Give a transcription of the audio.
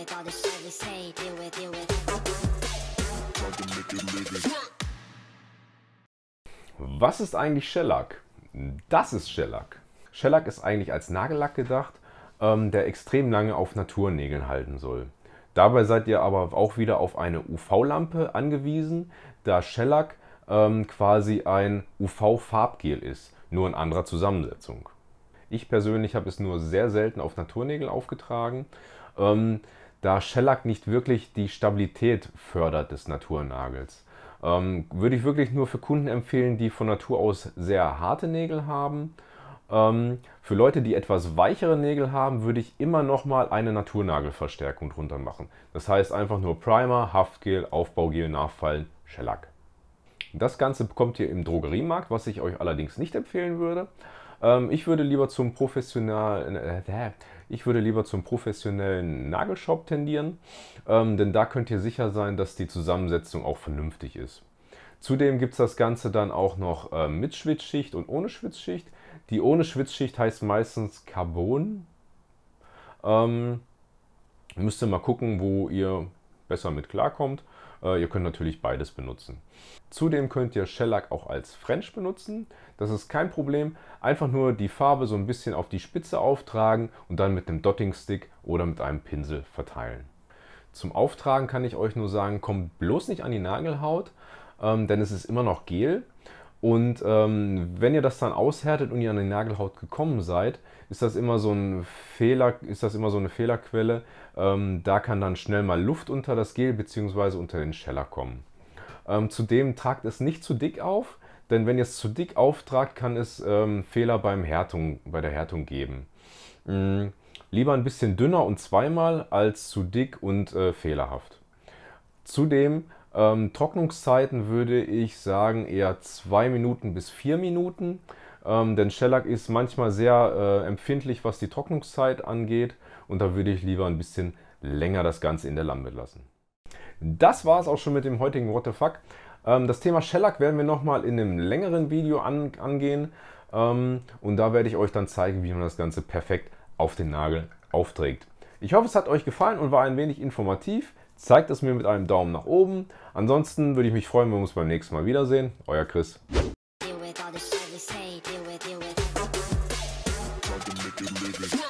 with all the service, hey, deal with, deal with. Was ist eigentlich Shellac? Das ist Shellac. Shellac ist eigentlich als Nagellack gedacht, ähm, der extrem lange auf Naturnägeln halten soll. Dabei seid ihr aber auch wieder auf eine UV-Lampe angewiesen, da Shellac ähm, quasi ein UV-Farbgel ist, nur in anderer Zusammensetzung. Ich persönlich habe es nur sehr selten auf Naturnägel aufgetragen, ähm, da Shellac nicht wirklich die Stabilität fördert des Naturnagels. Ähm, würde ich wirklich nur für Kunden empfehlen, die von Natur aus sehr harte Nägel haben. Ähm, für Leute, die etwas weichere Nägel haben, würde ich immer noch mal eine Naturnagelverstärkung drunter machen. Das heißt einfach nur Primer, Haftgel, Aufbaugel, Nachfallen, Shellac. Das Ganze bekommt ihr im Drogeriemarkt, was ich euch allerdings nicht empfehlen würde. Ähm, ich würde lieber zum professionellen, äh, ich würde lieber zum professionellen Nagelshop tendieren, ähm, denn da könnt ihr sicher sein, dass die Zusammensetzung auch vernünftig ist. Zudem gibt es das Ganze dann auch noch äh, mit Schwitzschicht und ohne Schwitzschicht. Die ohne Schwitzschicht heißt meistens Carbon. Ähm, müsst ihr mal gucken, wo ihr besser mit klarkommt. Äh, ihr könnt natürlich beides benutzen. Zudem könnt ihr Shellac auch als French benutzen. Das ist kein Problem. Einfach nur die Farbe so ein bisschen auf die Spitze auftragen und dann mit einem Dotting Stick oder mit einem Pinsel verteilen. Zum Auftragen kann ich euch nur sagen, kommt bloß nicht an die Nagelhaut, ähm, denn es ist immer noch Gel. Und ähm, wenn ihr das dann aushärtet und ihr an die Nagelhaut gekommen seid, ist das immer so ein Fehler, ist das immer so eine Fehlerquelle. Ähm, da kann dann schnell mal Luft unter das Gel bzw. unter den Scheller kommen. Ähm, zudem tragt es nicht zu dick auf, denn wenn ihr es zu dick auftragt, kann es ähm, Fehler beim Härtung, bei der Härtung geben. Mhm. Lieber ein bisschen dünner und zweimal als zu dick und äh, fehlerhaft. Zudem ähm, Trocknungszeiten würde ich sagen eher zwei Minuten bis vier Minuten, ähm, denn Shellac ist manchmal sehr äh, empfindlich, was die Trocknungszeit angeht und da würde ich lieber ein bisschen länger das Ganze in der Lampe lassen. Das war es auch schon mit dem heutigen What the Fuck. Ähm, das Thema Shellac werden wir nochmal in einem längeren Video an, angehen ähm, und da werde ich euch dann zeigen, wie man das Ganze perfekt auf den Nagel aufträgt. Ich hoffe, es hat euch gefallen und war ein wenig informativ. Zeigt es mir mit einem Daumen nach oben. Ansonsten würde ich mich freuen, wenn wir uns beim nächsten Mal wiedersehen. Euer Chris. Deal